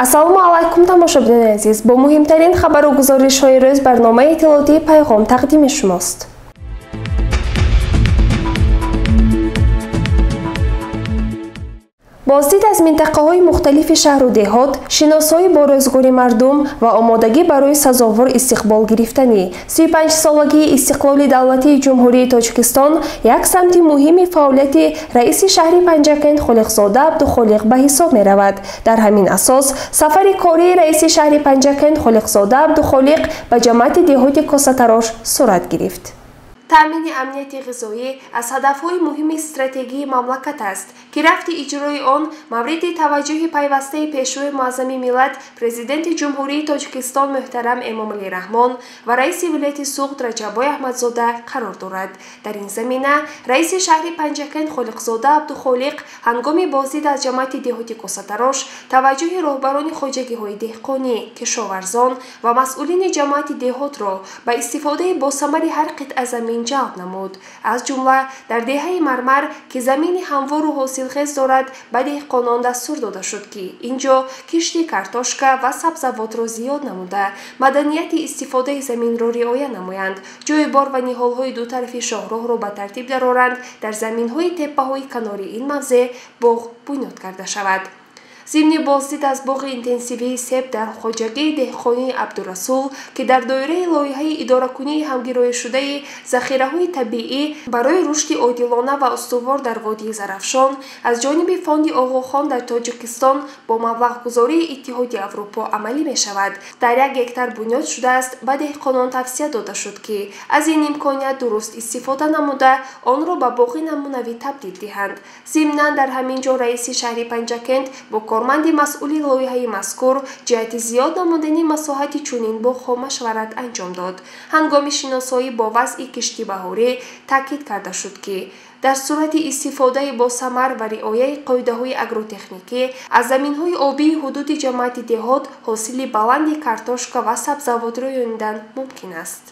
ассалому алайкум тамошобинони азиз бо муҳимтарин хабару гузоришҳои рӯз барномаи иттилоотии пайғом тақдими шумост боздид аз минтақаҳои мухталифи шаҳру деҳот шиносоӣ бо рӯзгори мардум ва омодагӣ барои сазовор истиқбол гирифтанӣ 35солагии истиқлоли давлатии ҷумҳурии тоҷикистон як самти муҳими фаъолияти раиси шаҳри панҷакент холиқзода абдухолиқ ба ҳисоб меравад. Дар ҳамин асос сафари кории раиси шаҳри панҷакент холиқзода абдухолиқ ба ҷамъияти деҳоти косатарош сурат гирифт таъмини амнияти ғизоӣ аз ҳадафҳои муҳими стратегии мамлакат аст ки рафти иҷрои он мавриди таваҷҷӯҳи пайвастаи пешрои муаззами миллат президенти ҷумҳурии тоҷикистон муҳтарам эмомалӣ раҳмон ва раиси вилояти суғд раҷаббой аҳмадзода қарор дорад. Дар ин замина раиси шаҳри панҷакент холиқзода абдухолиқ ҳангоми боздид аз ҷамъияти деҳоти косатарош таваҷҷӯҳи роҳбарони хоҷагиҳои деҳқонӣ кишоварзон ва масъулини ҷамъияти деҳотро ба истифодаи босамари ҳар қитъа замин ҷалб намуд. Аз ҷумла дар деҳаи мармар ки замини ҳамвору ҳосилхез дорад ба деҳқонон дастур дода шуд ки ин ҷо кишти картошка ва сабзавотро зиёд намуда. Маданияти истифодаи заминро риоя намоянд. Ҷойбор ва ниҳолҳои дутарафи шоҳроҳро ба тартиб дароранд дар заминҳои теппаҳои канори ин мавзеъ боғ бунёд карда шавад зимни боздид аз боғи интенсивии себ дар хоҷагии деҳқонии абдурасул ки дар доираи лоиҳаи идоракунии ҳамгироишшудаи захираҳои табиӣ барои рушди одилона ва устувор дар водии зарафшон аз ҷониби фонди оғохон дар тоҷикистон бо маблағгузории иттиҳоди аврупо амалӣ мешавад. Дар як гектар бунёд шудааст ба деҳқонон тавсия дода шуд ки аз ин имконият дуруст истифода намуда онро ба боғи намунавӣ табдил диҳанд. Зимнан дар ҳамин ҷо раиси шаҳри панҷакент бо корманди масъули лоиҳаи мазкур ҷиҳати зиёд намудани масоҳати чунин боғҳо машварат анҷом дод. Ҳангоми шиносоӣ бо вазъи кишти баҳорӣ таъкид карда шуд ки дар сурати истифодаи босамар ва риояи қоидаҳои агротехникӣ аз заминҳои обии ҳудуди ҷамъияти деҳот ҳосили баланди картошка ва сабзавотро ёнидан мумкин аст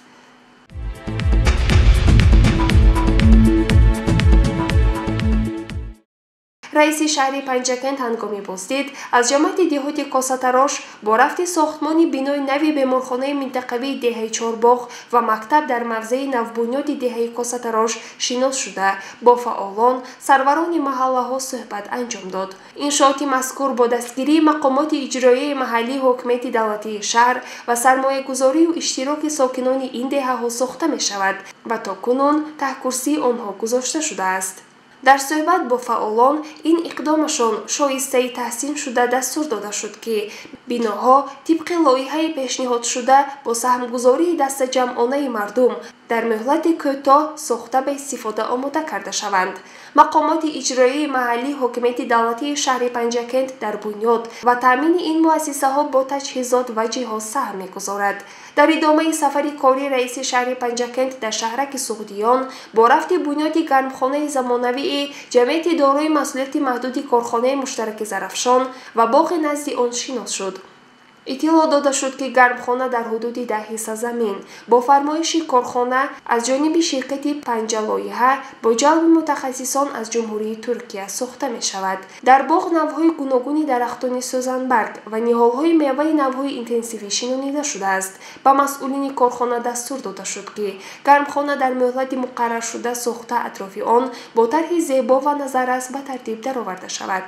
раиси шаҳри панҷакент ҳангоми боздид аз ҷамъияти деҳоти косатарош бо рафти сохтмони бинои нави беморхонаи минтақавии деҳаи чорбоғ ва мактаб дар мавзеи навбунёди деҳаи косатарош шинос шуда. Бо фаъолон сарварони маҳаллаҳо суҳбат анҷом дод. Иншооти мазкур бо дастгирии мақомоти иҷроияи маҳаллии ҳокимияти давлатии шаҳр ва сармоягузорию иштироки сокинони ин деҳаҳо сохта мешавад ва то кунун таҳкурсии онҳо гузошта шудааст дар суҳбат бо фаъолон ин иқдомашон шоистаи таҳсин шуда дастур дода шуд ки биноҳо тибқи лоиҳаи пешниҳодшуда бо саҳмгузории дастаҷамъонаи мардум дар муҳлати кӯтоҳ сохта ба истифода омода карда шаванд. Мақомоти иҷроии маҳаллии ҳокимияти давлатии шаҳри панҷакент дар бунёд ва таъмини ин муассисаҳо бо таҷҳизот ва ҷиҳоз саҳм мегузорад. Дар идомаи сафари кории раиси шаҳри панҷакент дар шаҳраки суғдиён бо рафти бунёди гармхонаи замонавии ҷамъияти дорои масъулияти маҳдуди корхонаи муштараки зарафшон ва боғи назди он шинос шуд иттилоъ дода шуд ки гармхона дар ҳудуди даҳ ҳисса замин. Бо фармоиши корхона аз ҷониби ширкати панҷалоиҳа бо ҷалби мутахассисон аз ҷумҳурии туркия сохта мешавад. Дар боғ навъҳои гуногуни дарахтони сӯзанбарг ва ниҳолҳои меваи навъҳои интенсивӣ шинонида шудааст. Ба масъулини корхона дастур дода шуд ки гармхона дар муҳлати муқарраршуда сохта атрофи он бо тарҳи зебо ва назаррас ба тартиб дароварда шавад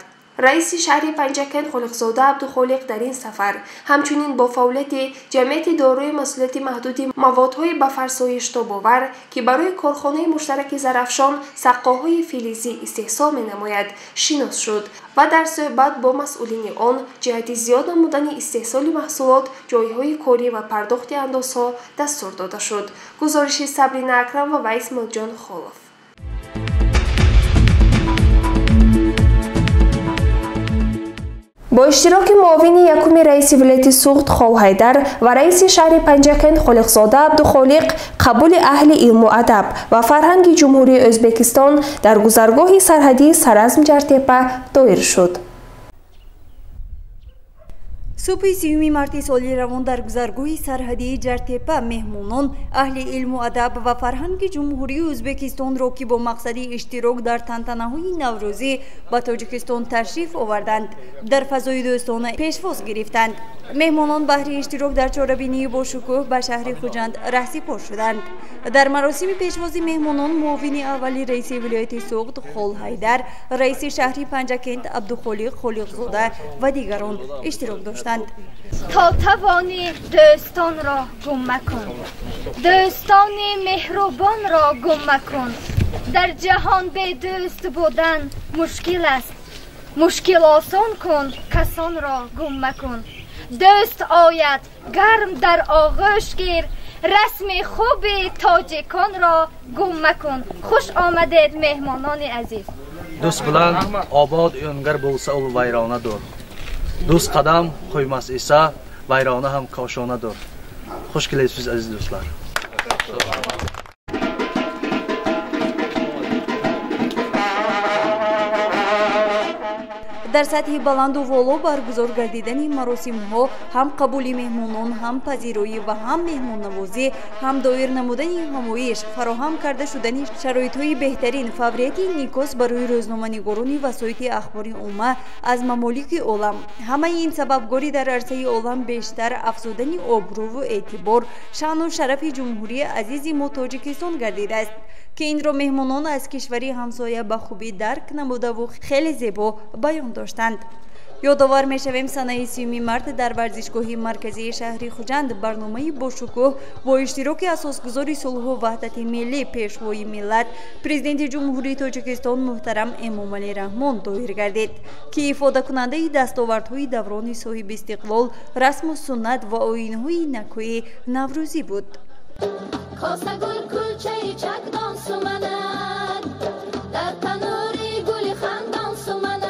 раиси шаҳри панҷакент холиқзода абдухолиқ дар ин сафар. Ҳамчунин бо фаъолияти ҷамъияти дорои масъулияти маҳдуди маводҳои ба фарсоиш тобовар ки барои корхонаи муштараки зарафшон саққоҳои филизӣ истеҳсол менамояд шинос шуд ва дар суҳбат бо масъулини он ҷиҳати зиёд намудани истеҳсоли маҳсулот ҷойҳои корӣ ва пардохти андозҳо дастур дода шуд. Гузориши сабрина акрам ва вайс милҷон холов бо иштироки муовини якуми раиси вилояти суғд холҳайдар ва раиси шаҳри панҷакент холиқзода абдухолиқ қабули аҳли илму адаб ва фарҳанги ҷумҳурии ӯзбекистон дар гузаргоҳи сарҳадии саразм ҷартепа доир шуд субҳи сюми марти соли равон дар гузаргоҳи сарҳадии ҷартепа меҳмонон аҳли илму адаб ва фарҳанги ҷумҳурии ӯзбекистонро ки бо мақсади иштирок дар тантанаҳои наврӯзӣ ба тоҷикистон ташриф оварданд дар фазои дӯстона пешвоз гирифтанд. Меҳмонон баҳри иштирок дар чорабинии бошукӯҳ ба шаҳри хуҷанд раҳсипор шуданд. Дар маросими пешвози меҳмонон муовини аввали раиси вилояти суғд хол ҳайдар раиси шаҳри панҷакент абдухолиқ холиқзода ва дигарон иштирок доштанд то тавони дӯстонро гум макун. Дӯстони меҳрубонро гум макун. Дар ҷаҳон бедӯст будан мушкил аст. Мушкил осон кун касонро гум макун. Дӯст ояд гарм дар оғӯш гир. Расми хуби тоҷиконро гум макун. Хуш омадед меҳмонони азиз. Дӯст буланд обод ёнгар булса ул вайрона дур дӯст қадам қӯймас иса вайрона ҳам кошона дур хуш келесиз азиз дар сатҳи баланду воло баргузор гардидани маросимҳо ҳам қабули меҳмонон ҳам пазироӣ ва ҳам меҳмоннавозӣ ҳам доир намудани ҳамоиш фароҳам карда шудани шароитҳои беҳтарин. Фаврияти инъикос барои рӯзноманигорони васоити ахбори умма аз мамолики олам. Ҳамаи ин сабабгори дар арсаи олам бештар афзудани обрӯву эътибор. Шаъну шарафи ҷумҳурии азизи мо тоҷикистон гардидааст ки инро меҳмонон аз кишвари ҳамсоя ба хубӣ дарк намудаву хеле зебо баён доштанд. Ёдовар мешавем санаи сюми март дар варзишгоҳи марказии шаҳри хуҷанд барномаи бошукӯҳ бо иштироки асосгузори сулҳу ваҳдати миллӣ пешвои миллат президенти ҷумҳурии тоҷикистон муҳтарам эмомалӣ раҳмон доир гардид ки ифодакунандаи дастовардҳои даврони соҳиби истиқлол расму суннат ва оинҳои накӯи наврӯзӣ буд косагул кулчаи чакдон суманад дар танури гули хандон суманад.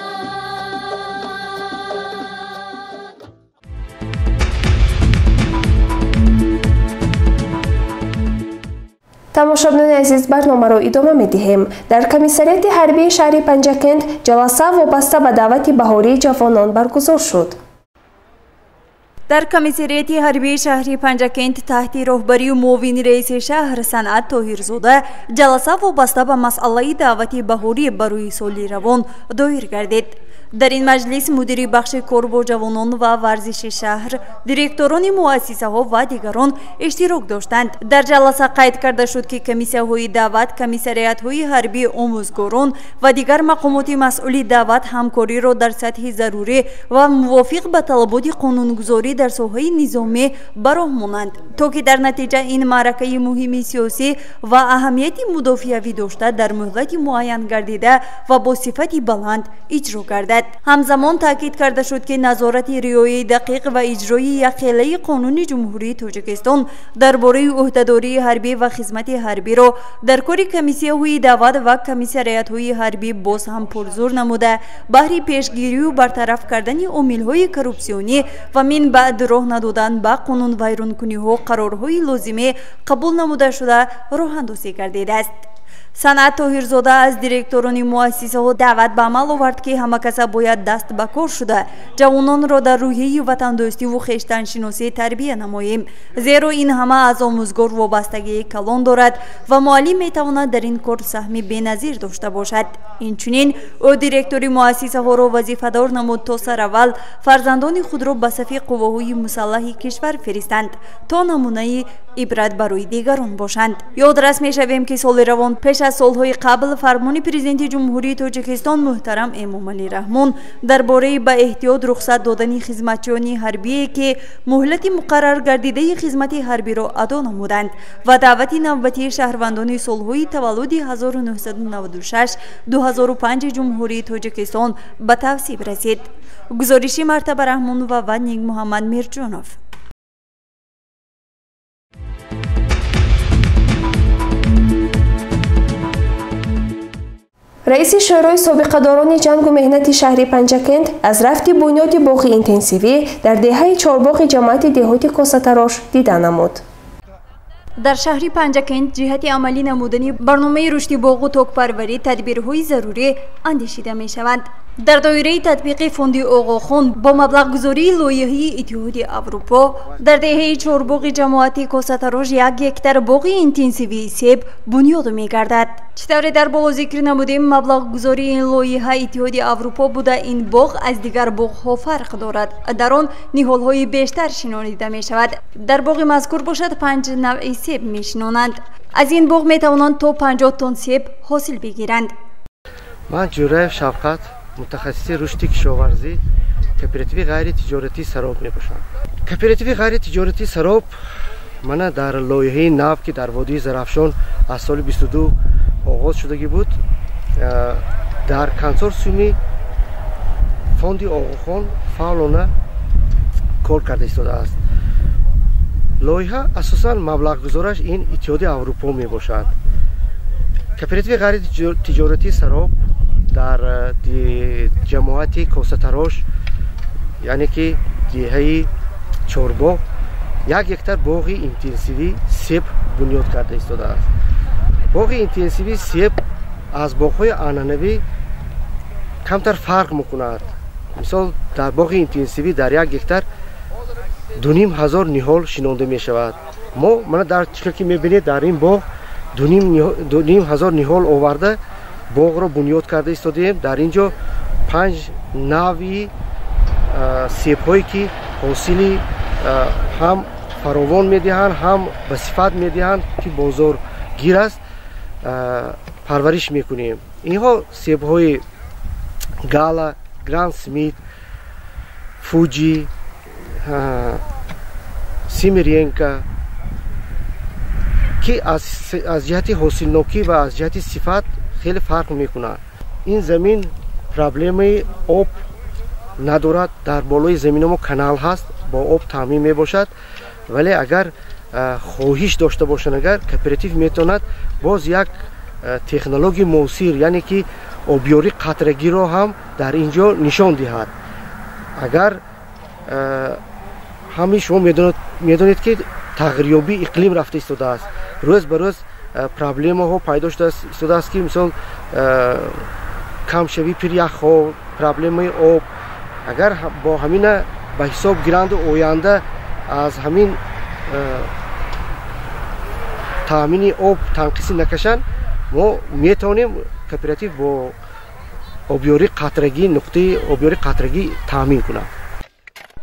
Тамошобинони азиз барномаро идома медиҳем. Дар комиссарияти ҳарбии шаҳри панҷакент ҷаласа вобаста ба даъвати баҳории ҷавонон баргузор шуд дар комиссарияти ҳарбии шаҳри панҷакент таҳти роҳбарию муовини раиси шаҳр санъат тоҳирзода ҷаласа вобаста ба масъалаи даъвати баҳорӣ барои соли равон доир гардид дар ин маҷлис мудири бахши кор бо ҷавонон ва варзиши шаҳр директорони муассисаҳо ва дигарон иштирок доштанд. Дар ҷаласа қайд карда шуд ки комиссияҳои даъват комиссариятҳои ҳарбии омӯзгорон ва дигар мақомоти масъули даъват ҳамкориро дар сатҳи зарурӣ ва мувофиқ ба талаботи қонунгузорӣ дар соҳаи низомӣ ба роҳ монанд. То ки дар натиҷа ин маъракаи муҳими сиёсӣ ва аҳамияти мудофиавӣ дошта дар муҳлати муайян гардида ва бо сифати баланд иҷро гардад мебошад ҳамзамон таъкид карда шуд ки назорати риояи дақиқ ва иҷрои якхелаи қонуни ҷумҳурии тоҷикистон дар бораи ӯҳдадории ҳарбӣ ва хизмати ҳарбиро дар кори комиссияҳои даъват ва комиссариятҳои ҳарбӣ боз ҳам пурзур намуда. Баҳри пешгирию бартараф кардани омилҳои коррупсионӣ ва мин баъд роҳ надодан ба қонунвайронкуниҳо қарорҳои лозимӣ қабул намуда шуда роҳандозӣ гардидааст санъат тоҳирзода аз директорони муассисаҳо даъват ба амал овард ки ҳамакаса бояд даст ба кор шуда. Ҷавононро дар рӯҳияи ватандӯстиву хештаншиносӣ тарбия намоем. Зеро ин ҳама аз омӯзгор вобастагии калон дорад ва муаллим метавонад дар ин кор саҳми беназир дошта бошад. Инчунин ӯ директори муассисаҳоро вазифадор намуд то сараввал фарзандони худро ба сафи қувваҳои мусаллаҳи кишвар фиристанд то намунаи ибрат барои дигарон бошанд. Ёдрас мешавем ки соли равон пеш аз солҳои қабл фармони президенти ҷумҳурии тоҷикистон муҳтарам эмомалӣ раҳмон. Дар бораи ба эҳтиёт рухсат додани хизматчиёни ҳарбие ки муҳлати муқаррар гардидаи хизмати ҳарбиро адо намуданд ва даъвати навбатии шаҳрвандони солҳои таваллуди 1996-2005 ҷумҳурии тоҷикистон ба тавсиб расид. Гузориши мартаба раҳмонова ва ниг муҳаммад мирҷонов раиси шӯрои собиқадорони ҷангу меҳнати шаҳри панҷакент аз рафти бунёди боғи интенсивӣ дар деҳаи чорбоғи ҷамоати деҳоти косатарош дида намуд. Дар шаҳри панҷакент ҷиҳати амалӣ намудани барномаи рушди боғу токпарварӣ тадбирҳои зарурӣ андешида мешаванд дар доираи татбиқи фонди оғохон бо маблағгузории лоиҳаи иттиҳоди аврупо дар деҳаи чорбоғи ҷамоати косатарош як гектар боғи интенсивии себ бунёд мегардад. Чӣ тавре дар боло зикр намудем маблағгузории ин лоиҳа иттиҳоди аврупо буда ин боғ аз дигар боғҳо фарқ дорад. Дар он ниҳолҳои бештар шинонида мешавад. Дар боғи мазкур бошад панҷ навъи себ мешинонанд. Аз ин боғ метавонанд то панҷоҳ тонн себ ҳосил бигиранд. Ман ҷураев шавқат мутахассиси рушди кишоварзӣ кооперативи ғайритиҷоратии сароб мебошам кооперативи ғайритиҷоратии сароб мана дар лоиҳаи нав ки дар водии зарафшон аз соли бистуду оғоз шудагӣ буд дар консорсиуми фонди оғохон фаъолона кор карда истодааст лоиҳа асосан маблағгузораш ин иттиҳоди аврупо мебошад. Кооперативи ғайритиҷоратии сароб дар ҷамоати косатарош яъне ки диҳаи чорбоғ як гектар боғи интенсивӣ себ бунёд карда истодааст. Боғи интенсивӣ себ аз боғҳои анъанавӣ камтар фарқ мекунад. Мисол дар боғи интенсивӣ дар як гектар дуним ҳазор ниҳол шинонда мешавад. Мо мана дар чӣ ки мебинед дар ин боғ дуним ҳазор ниҳол оварда боғро бунёд карда истодем дар ин ҷо панҷ нави себҳое ки ҳосили ҳам фаровон медиҳанд ҳам ба сифат медиҳанд ки бозоргир аст парвариш мекунем. Инҳо себҳои гала гранд смит фуҷи симиренка ки аз ҷиҳати ҳосилнокӣ ва аз ҷиҳати сифат хеле фарқ мекунад. Ин замин проблемаи об надорад дар болои замина мо канал ҳаст бо об таъмин мебошад. Вале агар хоҳиш дошта бошанд агар кооператив метавонад боз як технологияи муосир яъне ки обёрӣ қатрагиро ҳам дар ин ҷо нишон диҳад. Агар ҳамин шумо медонед ки тағйирёбии иқлим рафта истодааст рӯз ба рӯз проблемаҳо пайдо шудааст ки мисол э, камшавӣ пиряхҳо проблемаи об. Агар бо ҳамина ба ҳисоб гиранду оянда аз ҳамин э, таъмини об танқисӣ накашанд мо метавонем кооператив бо обёри қатрагӣ нуқтаи обёри қатрагӣ таъмин кунад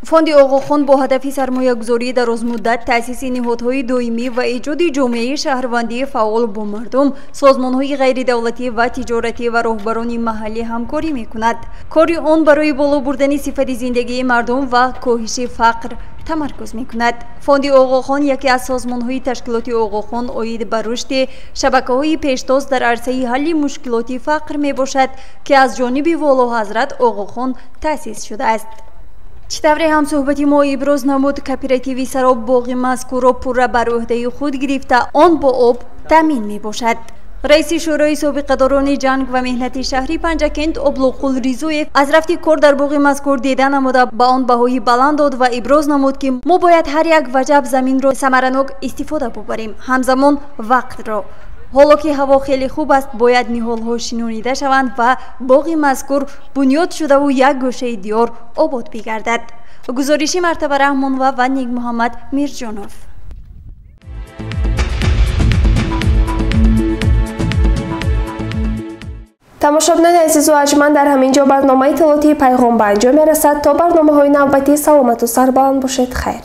фонди оғохон бо ҳадафи сармоягузории дарозмуддат таъсиси ниҳодҳои доимӣ ва эҷоди ҷомеаи шаҳрвандии фаъол бо мардум созмонҳои ғайридавлатӣ ва тиҷоратӣ ва роҳбарони маҳаллӣ ҳамкорӣ мекунад. кори он барои боло бурдани сифати зиндагии мардум ва коҳиши фақр тамаркуз мекунад. фонди оғохон яке аз созмонҳои ташкилоти оғохон оид ба рушди шабакаҳои пештоз дар арсаи ҳалли мушкилоти фақр мебошад ки аз ҷониби волоҳазрат оғохон таъсис шудааст чӣ тавре ҳамсӯҳбати мо иброз намуд кооперативи сароб боғи мазкурро пурра бар ӯҳдаи худ гирифта он бо об таъмин мебошад. Раиси шӯрои собиқадорони ҷанг ва меҳнати шаҳри панҷакент облоқул ризоев аз рафти кор дар боғи мазкур дида намуда ба он баҳои баланд дод ва иброз намуд ки мо бояд ҳар як ваҷаб заминро самаранок истифода бубарем. Ҳамзамон вақтро ҳоло ки ҳаво хеле хуб аст бояд ниҳолҳо шинонида шаванд ва боғи мазкур бунёд шудаву як гӯшаи диёр обод бигардад гузориши мартаба раҳмонова ва нигмуҳаммад мирҷонов. Тамошобинони азизу аҷман дар ҳамин ҷо барномаи иттилоотии пайғом ба анҷом мерасад то барномаҳои навбатӣ саломату сарбаланд бошед. Хайр